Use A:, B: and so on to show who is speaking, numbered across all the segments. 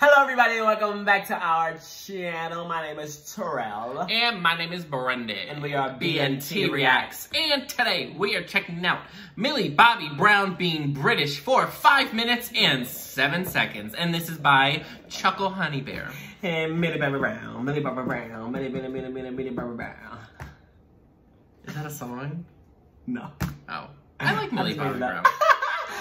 A: Hello everybody, welcome back to our channel. My name is Terrell.
B: And my name is Brendan.
A: And we are
B: B&T Reacts. And today we are checking out Millie Bobby Brown being British for 5 minutes and 7 seconds. And this is by Chuckle Honeybear.
A: And Millie Bobby Brown, Millie Bobby Brown, Millie, Millie, Millie, Millie, Millie Bobby Brown.
B: Is that a song?
A: No.
B: Oh. I like Millie Bobby Brown.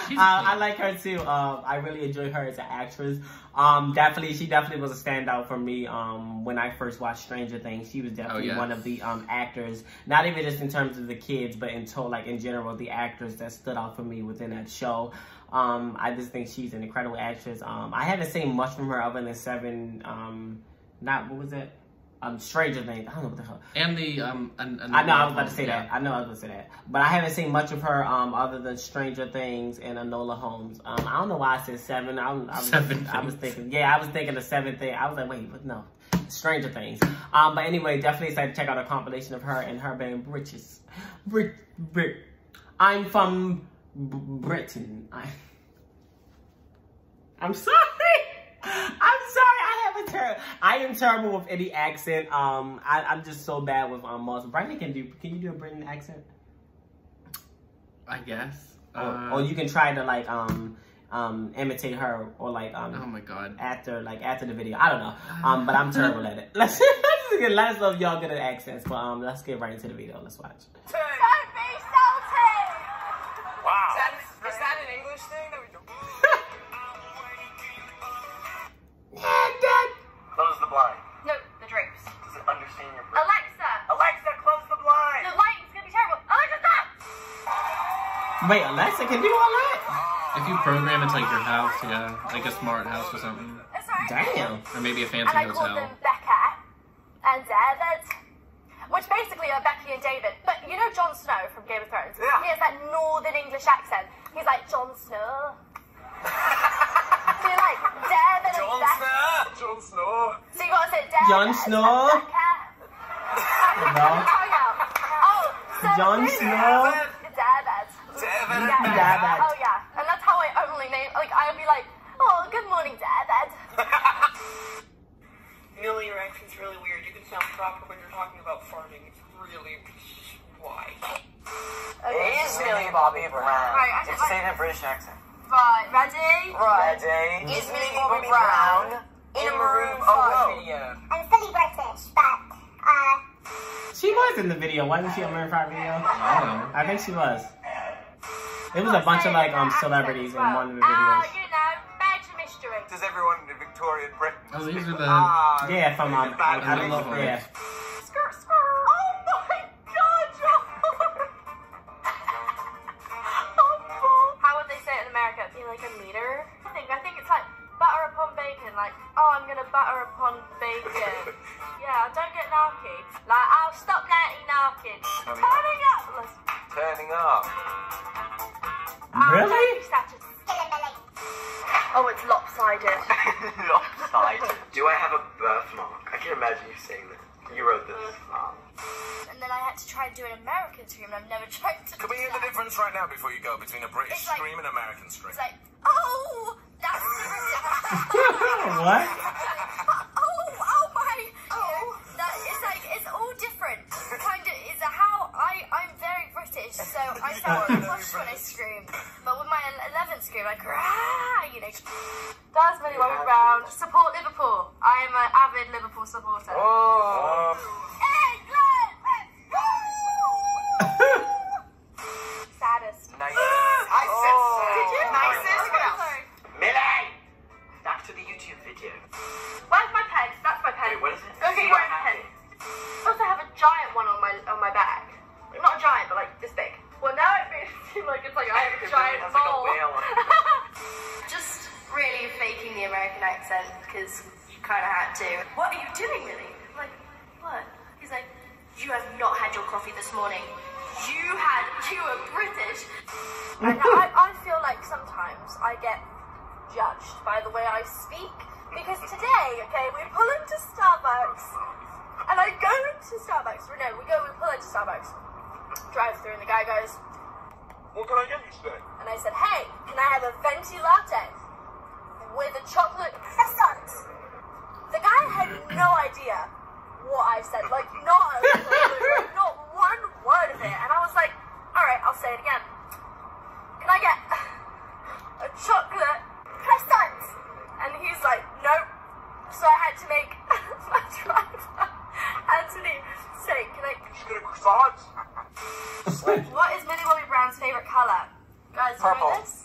A: Uh, I like her too. Uh, I really enjoy her as an actress. Um, definitely, she definitely was a standout for me. Um, when I first watched Stranger Things, she was definitely oh, yes. one of the um actors. Not even just in terms of the kids, but in total, like in general, the actors that stood out for me within that show. Um, I just think she's an incredible actress. Um, I haven't seen much from her other than Seven. Um, not what was it? Um, Stranger Things. I don't know what the hell.
B: And the um, an,
A: an I know I was about to say yeah. that. I know I was going to say that, but I haven't seen much of her um other than Stranger Things and Enola Holmes. Um, I don't know why I said seven. I, I was,
B: seven
A: I was thinking, yeah, I was thinking the seventh thing. I was like, wait, but no, Stranger Things. Um, but anyway, definitely excited to check out a compilation of her and her being Britches. Brit, Brit. I'm from B Britain. I. I'm sorry. I'm sorry. I have a ter- I am terrible with any accent. Um, I, am just so bad with um. Muslim. Brandon can do. Can you do a Britain accent?
B: I guess.
A: Or, uh, or you can try to like um um imitate her or like um.
B: Oh my god.
A: After like after the video, I don't know. Um, but I'm terrible at it. Let's let's let us know if y'all good at accents. But um, let's get right into the video. Let's watch. Wait, Alexa can do all that?
B: If you program it to like your house, yeah, like a smart house or something.
A: Oh, Damn.
B: Or maybe a fancy
C: and
B: hotel.
C: I called them Becca and David, which basically are Becky and David. But you know Jon Snow from Game of Thrones?
D: Yeah.
C: He has that northern English accent. He's like Jon Snow.
D: Jon Snow.
C: Becca.
A: No.
C: Oh,
A: Jon Snow.
C: David. Yeah, yeah. Oh yeah, and that's how I only name. Like I would be like, oh, good morning, David.
D: Millie, your accent's really weird. You can sound proper when you're talking about farting. It's really why.
C: Okay.
D: Oh, is Millie Bobby Brown?
C: Right,
D: it's say in a British accent.
C: Right, ready?
D: Ready.
C: Is Millie Bobby Brown in a Maroon 5
D: video?
E: I'm fully British, but uh.
A: She was in the video. Wasn't she a Maroon 5 video?
B: I don't know.
A: I think she was. It was a bunch of like um celebrities in one of the videos.
C: Uh, you know, badge mystery.
D: Does everyone in Victorian Britain?
B: Oh, these are the.
D: Ah,
A: yeah, from um, I, I
B: don't know.
A: Yeah.
C: Naughty. Turning up.
D: Turning up.
A: Really?
C: Oh, it's lopsided.
D: lopsided. Do I have a birthmark? I can imagine you saying that. You wrote this. Um,
C: and then I had to try and do an American scream, and I've never tried to.
D: Can we hear the difference right now before you go between a British
C: like,
D: scream and American scream?
C: It's like, oh, that's.
A: what?
C: When I scream. But with my 11th scream, I cry, you know. That's Millie Bobby Brown. Support Liverpool. I am an avid Liverpool supporter.
D: Oh. oh. The
C: American accent because you kind of had to. What are you doing, really? I'm like, what? He's like, you have not had your coffee this morning. You had, you were British. and I, I feel like sometimes I get judged by the way I speak because today, okay, we pull into Starbucks and I go into Starbucks. No, we go, we pull into Starbucks drive through and the guy goes,
D: What can I get you today?
C: And I said, Hey, can I have a venti latte with a chocolate croissant. The guy had no idea what I said, like not a clue, not one word of it. And I was like, all right, I'll say it again. Can I get a chocolate croissant? And he's like, nope. So I had to make my driver, Anthony, say, can I
D: get a croissant?
C: what is Millie Bobby Brown's favourite colour? Guys,
D: purple.
C: this?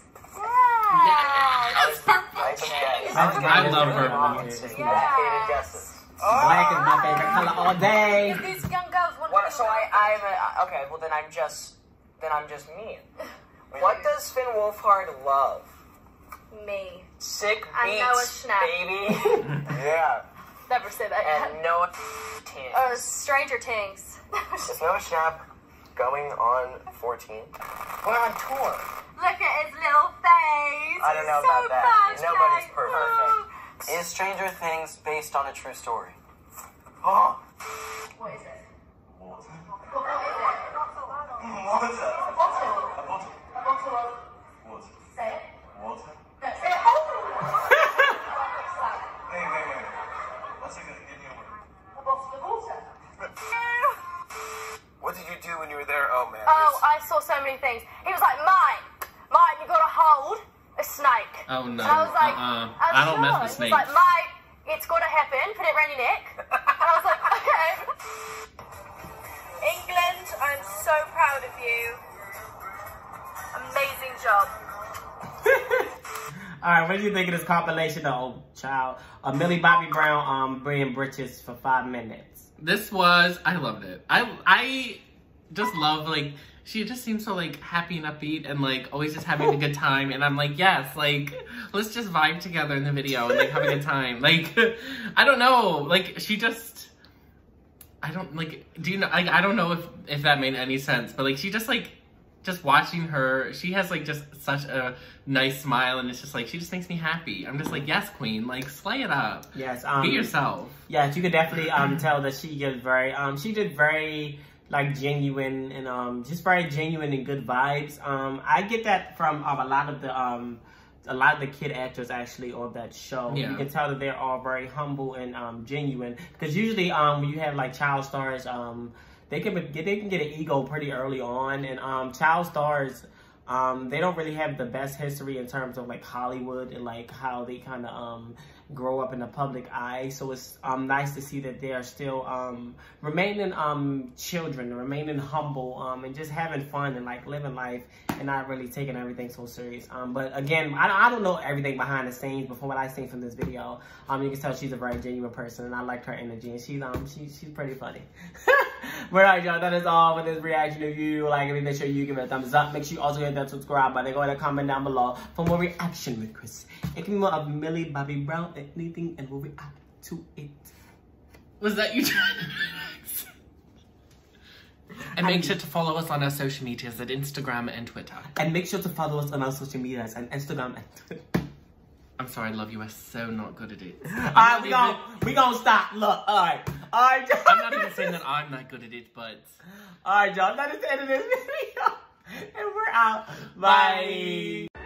B: I love her.
C: Yeah.
D: guesses.
A: Black is my favorite color all day.
C: These young girls want
F: What,
C: to
F: so I, I'm a, okay. Well, then I'm just, then I'm just mean. What does Finn Wolfhard love?
C: me.
F: Sick
C: And Noah
F: beats,
C: Schnapp.
F: baby,
D: Yeah.
C: Never say that.
F: and Noah Ting.
C: Oh, Stranger Tanks.
D: Is Noah Schnapp going on 14?
F: We're on tour.
C: Look at his little face.
D: I don't know
C: so
D: about that.
C: bad,
D: Nobody's perfect.
C: Oh.
D: Is Stranger Things based on a true story? Oh.
C: What is it? What is it?
D: Water.
C: A bottle.
D: A bottle.
C: A bottle of.
D: Water.
C: Say it.
D: Water.
C: No, say it. Oh!
D: Wait, wait, wait. What's it gonna give me a word?
C: a bottle of water.
D: What did you do when you were there? Oh man.
C: Oh, I saw so many things. He was like, mine, mine, you gotta hold a snake.
B: Oh no.
C: And I was like,
B: uh-uh.
C: I'm
B: I don't
C: sure.
B: mess with
C: He
B: snakes.
C: was like, mine, it's gotta happen, put it around your neck. and I was like, okay. England, I'm so proud of you. Amazing job.
A: All right, what do you think of this compilation of oh, child, uh, Millie Bobby Brown um bringing britches for five minutes?
B: This was I loved it. I I just love like she just seems so like happy and upbeat and like always just having a good time. And I'm like yes like let's just vibe together in the video and like have a good time. Like I don't know. Like she just I don't like do you know I, I don't know if if that made any sense but like she just like just watching her she has like just such a nice smile and it's just like she just makes me happy. I'm just like yes queen like slay it up.
A: Yes, um,
B: be yourself.
A: Yes, you could definitely um tell that she did very um she did very like genuine and um just very genuine and good vibes. Um, I get that from um, a lot of the um a lot of the kid actors actually on that show.
B: Yeah.
A: You can tell that they're all very humble and um genuine because usually um when you have like child stars um they can get they can get an ego pretty early on and um child stars um they don't really have the best history in terms of like Hollywood and like how they kind of um grow up in the public eye. So it's um nice to see that they are still um remaining um children remaining humble um and just having fun and like living life and not really taking everything so serious. Um but again I, I don't know everything behind the scenes but from what I've seen from this video um you can tell she's a very genuine person and I like her energy and she's um she, she's pretty funny. But alright y'all that is all for this reaction if you. Like it make sure you give it a thumbs up. Make sure you also hit that subscribe button. Go ahead and comment down below for more reaction with Chris it can be more of Millie Bobby Brown anything and we'll react to it
B: Was that you? trying and make sure to follow us on our social medias at Instagram and Twitter.
A: and make sure to follow us on our social medias and Instagram and Twitter
B: I'm sorry, I love you. We're so not good at it.
A: Alright, we gon' we gon' stop. Look, alright. Alright, y'all.
B: I'm not even saying that I'm not good at it, but
A: Alright, y'all. That is the end of this video. And we're out. Bye.
B: Bye.